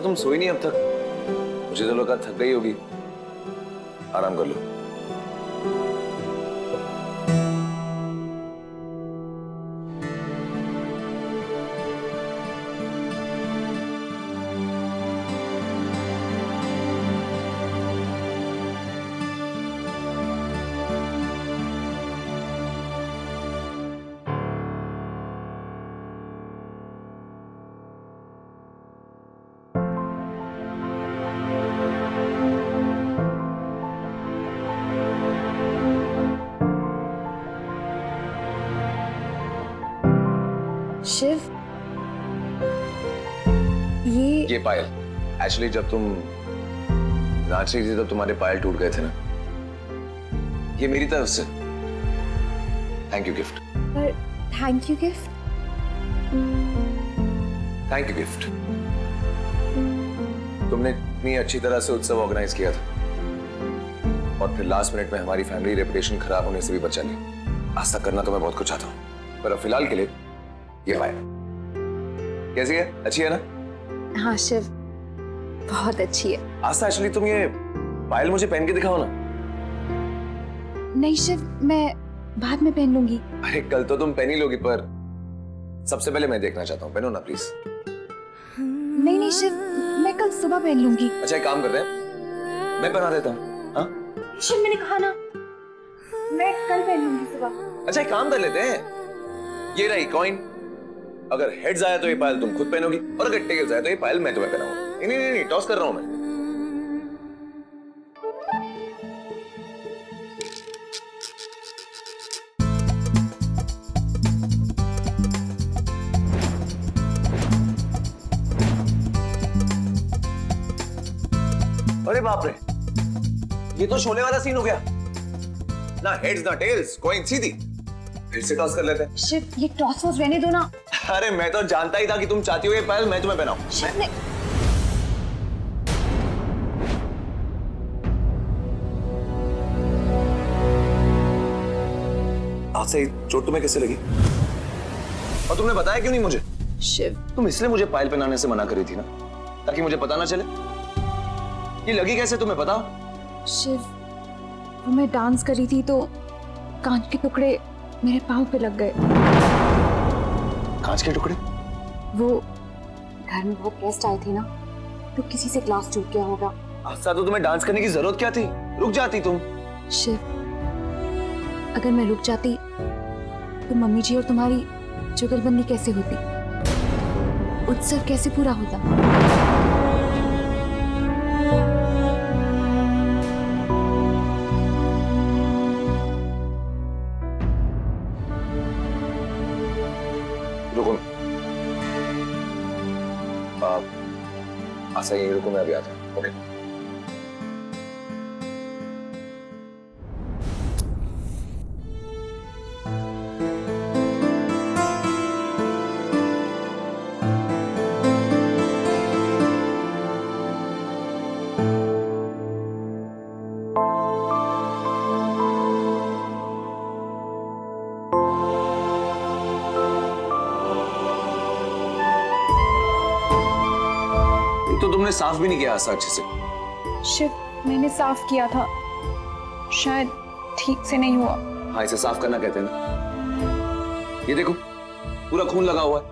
तुम सोई नहीं अब तक। मुझे तो लगा थक गई होगी। आराम कर लो। शिव? ये ये पायल। एक्चुअली जब तुम नाच रही थी तब तुम्हारे पायल टूट गए थे ना। ये मेरी तरफ़ से। थैंक यू गिफ्ट पर thank you gift thank you gift तुमने इतनी अच्छी तरह से उत्सव ऑर्गेनाइज किया था। और फिर लास्ट मिनट में हमारी फैमिली रेपुटेशन खराब होने से भी बचा आज तक करना तो मैं बहुत कुछ चाहता हूँ। पर अब फ़िलहाल के लिए ये पायल कैसी है? अच्छी है ना? हाँ शिव। बहुत अच्छी है। आस्था एक्चुअली तुम ये पायल मुझे पहन के दिखाओ ना। नहीं शिव मैं बाद में पहन लूँगी। अरे कल तो तुम पहनी लोगी पर सबसे पहले मैं देखना चाहता हूँ। पहनो ना प्लीज़ नहीं नहीं शिव मैं कल सुबह पहन लूँगी। अच्छा एक काम कर रहे हैं। मैं पहना देता हूँ। हाँ? शिव मैंने कहा ना मैं कल पहन लूँगी सुबह। अच्छा एक काम कर लेते हैं। ये रही कॉइन अगर हेड्स आया तो ये पायल तुम खुद पहनोगी और अगर टेल्स आया तो ये पायल मैं तुम्हें पहनाऊँगा। नहीं नहीं नहीं टॉस कर रहा हूँ मैं। अरे बाप रे, ये तो शोले वाला सीन हो गया। ना हेड्स ना टेल्स कॉइन सीधी। फिर से टॉस कर लेते हैं। ये टॉस वॉस रहने दो ना। अरे मैं तो जानता ही था कि तुम चाहती हो ये पायल मैं तुम्हें पहनाऊं आज से चोट तुम्हें कैसे लगी? और तुमने बताया क्यों नहीं मुझे? शिव। तुम इसलिए मुझे पायल पहनाने से मना करी थी ना ताकि मुझे पता ना चले। ये लगी कैसे तुम्हें पता? शिव मैं डांस कर रही थी तो कांच के टुकड़े मेरे पाँव पे लग गए। कांच के टुकड़े? वो घर में बहुत गेस्ट आए थे ना तो किसी से ग्लास टूट गया होगा। आस्था तो तुम्हें डांस करने की ज़रूरत क्या थी? रुक जाती तुम। शिव अगर मैं रुक जाती तो मम्मी जी और तुम्हारी जुगलबंदी कैसे होती? उत्सव कैसे पूरा होता? यही रुको मैं अभी आता हूँ ओके तुमने साफ़ भी नहीं किया आशा अच्छे से। शिव मैंने साफ़ किया था। शायद ठीक से नहीं हुआ। हाँ इसे साफ़ करना कहते हैं ना। ये देखो पूरा खून लगा हुआ है।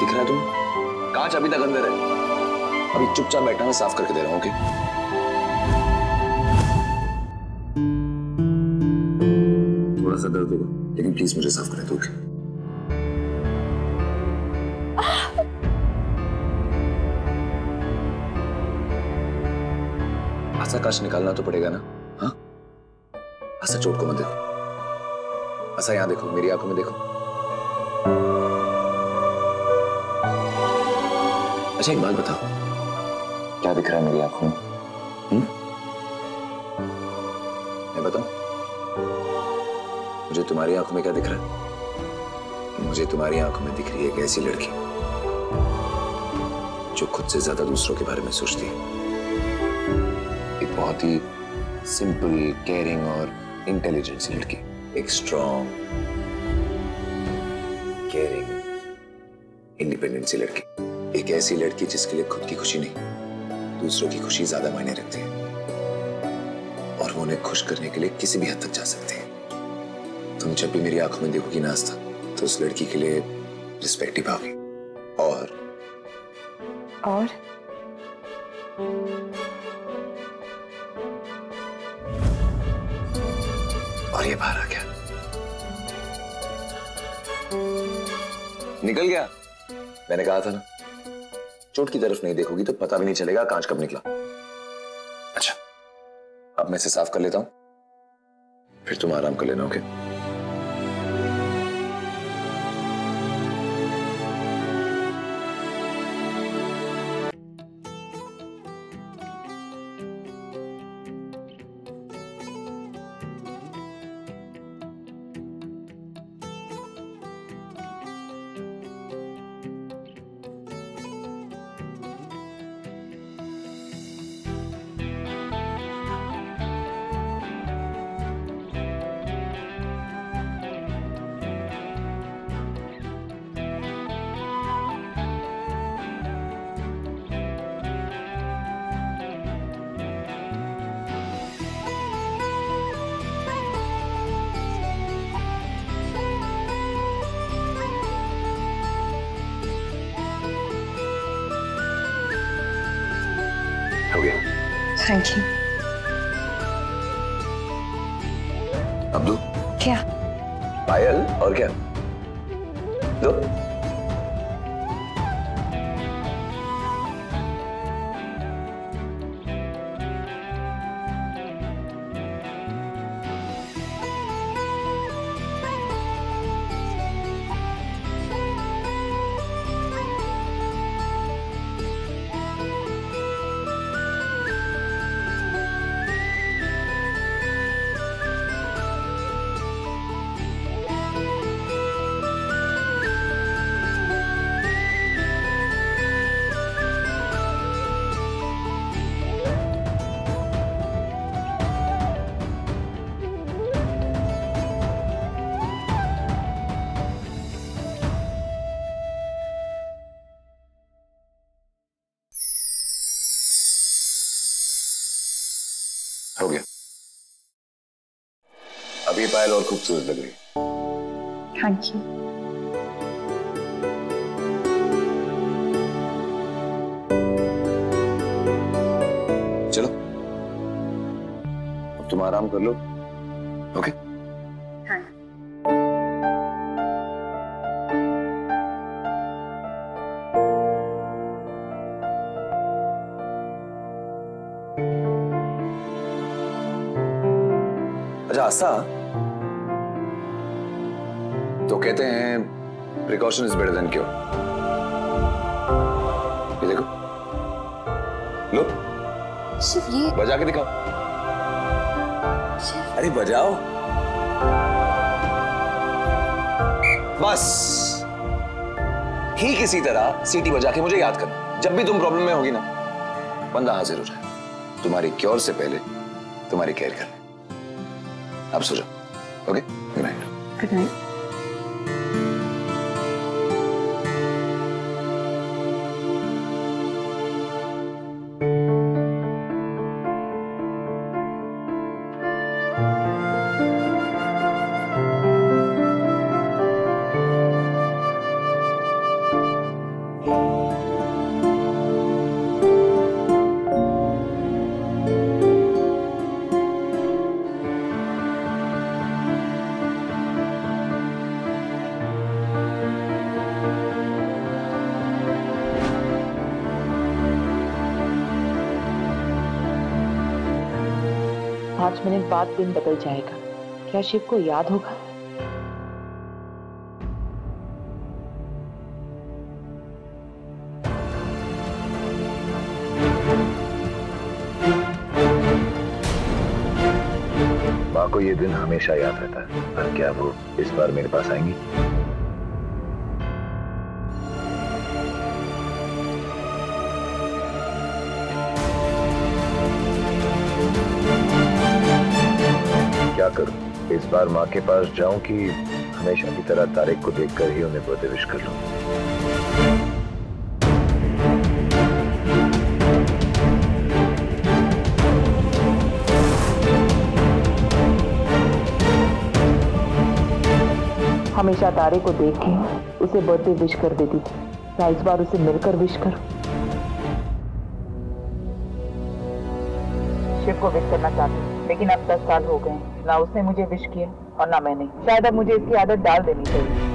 दिख रहा है तुम कांच अभी तक अंदर है? अभी चुपचाप बैठना मैं साफ़ करके दे रहा हूँ ओके? दर्द होगा, लेकिन प्लीज़ मुझे साफ़ करने दो ओके। ऐसा काश निकालना तो पड़ेगा ना? हाँ? ऐसा चोट को मत देखो। ऐसा यहाँ देखो, मेरी आँखों में देखो। अच्छा एक बात बताओ। क्या दिख रहा है मेरी आँखों में? हम्म? तुम्हारी आँखों में क्या दिख रहा है? मुझे तुम्हारी आँखों में दिख रही है एक ऐसी लड़की जो खुद से ज़्यादा दूसरों के बारे में सोचती है। एक बहुत ही सिंपल केयरिंग और इंटेलिजेंट लड़की। एक स्ट्रॉन्ग केयरिंग इंडिपेंडेंट सी लड़की। एक ऐसी लड़की जिसके लिए खुद की खुशी नहीं, दूसरों की खुशी ज़्यादा मायने रखती है। और वो उन्हें खुश करने के लिए किसी भी हद तक जा सकती है। तुम जब भी मेरी आँखों में देखोगी नास्ता तो उस लड़की के लिए रिस्पेक्ट ही पाओगी और? और? और ये बाहर आ गया। निकल गया? मैंने कहा था ना चोट की तरफ़ नहीं देखोगी तो पता भी नहीं चलेगा कांच कब निकला। अच्छा अब मैं इसे साफ़ कर लेता हूँ फिर तुम आराम कर लेना ओके हो थैंक यू अब्दू क्या? पायल और क्या? दो। हो गया। अब ये पायल और खूबसूरत लग रही थैंक यू चलो। अब तुम आराम कर लो। ओके अच्छा आस्था तो कहते हैं precaution is better than cure ये देखो। लो। शिव ये बजा के दिखाओ। शिव। अरे बजाओ। बस। ठीक इसी तरह सीटी बजा के मुझे याद करना। जब भी तुम प्रॉब्लम में होगी ना बंदा हाजिर हो जाए। तुम्हारी क्योर से पहले तुम्हारी केयर कर अब सो जाओ। Okay good night good night पाँच मिनट बाद दिन बदल जाएगा। क्या शिव को याद होगा? माँ को ये दिन हमेशा याद रहता है। पर क्या वो इस बार मेरे पास आएँगी? इस बार माँ के पास जाऊँ कि हमेशा की तरह तारिक को देखकर ही उन्हें बर्थडे विश कर लूँ। हमेशा तारे को देख के उसे बर्थडे विश कर देती थी। क्या इस बार उसे मिलकर विश कर। शिव को विश करना चाहती हूँ, लेकिन अब दस साल हो गए। ना उसने मुझे विश किया और ना मैंने शायद अब मुझे इसकी आदत डाल देनी चाहिए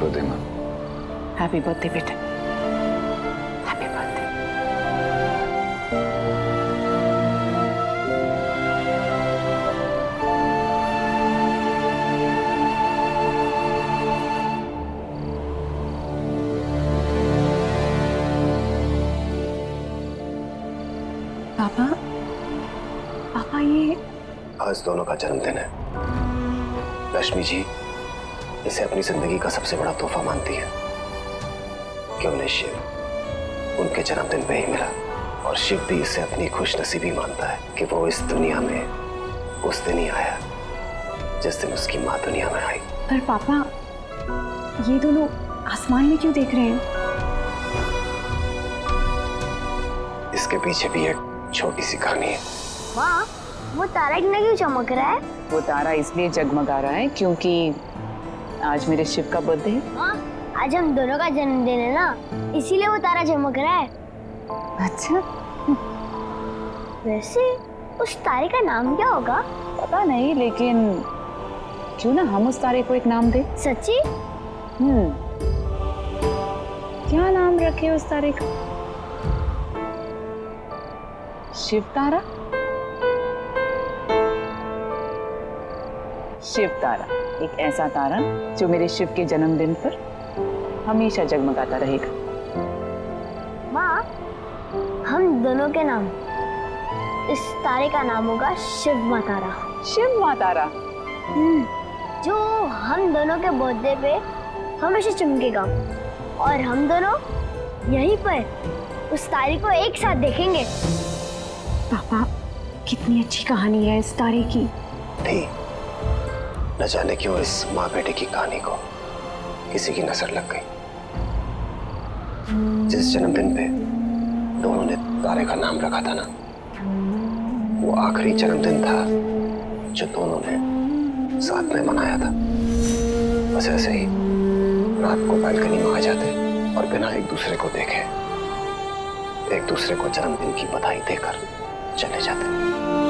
बर्थडे माँ हैप्पी बर्थडे बेटा। हैप्पी बर्थडे पापा पापा ये आज दोनों का जन्मदिन है। रश्मि जी इसे अपनी ज़िंदगी का सबसे बड़ा तोहफा मानती है। कि उन्हें शिव? उनके जन्मदिन पे ही मिला। और शिव भी इसे अपनी खुशनसीबी मानता है कि वो इस दुनिया में उस दिन ही आया जिस दिन उसकी माँ दुनिया में आई। पर पापा ये दोनों आसमान में क्यों देख रहे हैं? इसके पीछे भी एक छोटी सी कहानी है। माँ वो तारा इतना क्यों चमक रहा है? वो तारा इसलिए जगमगा रहा है क्योंकि आज मेरे शिव का बर्थडे है। आज हम दोनों का जन्मदिन है ना इसीलिए वो तारा चमक रहा है। अच्छा। वैसे उस तारे का नाम क्या होगा? पता नहीं लेकिन क्यों ना हम उस तारे को एक नाम दें? सच्ची? हम्म। क्या नाम रखे उस तारे का? शिव तारा? शिव तारा एक ऐसा तारा जो मेरे शिव के जन्मदिन पर हमेशा जगमगाता रहेगा। माँ हम दोनों के नाम इस तारे का नाम होगा शिव माँ तारा। शिव माँ तारा? जो हम दोनों के बर्थडे पे हमेशा चमकेगा। और हम दोनों यहीं पर उस तारे को एक साथ देखेंगे। पापा कितनी अच्छी कहानी है इस तारे की। थी न जाने क्यों इस माँ बेटे की कहानी को किसी की नज़र लग गई। जिस जन्मदिन पे दोनों ने तारे का नाम रखा था ना, वो आखिरी जन्मदिन था जो दोनों ने साथ में मनाया था। बस ऐसे ही रात को बालकनी में आ जाते और बिना एक दूसरे को देखे, एक दूसरे को जन्मदिन की बधाई देकर चले जाते।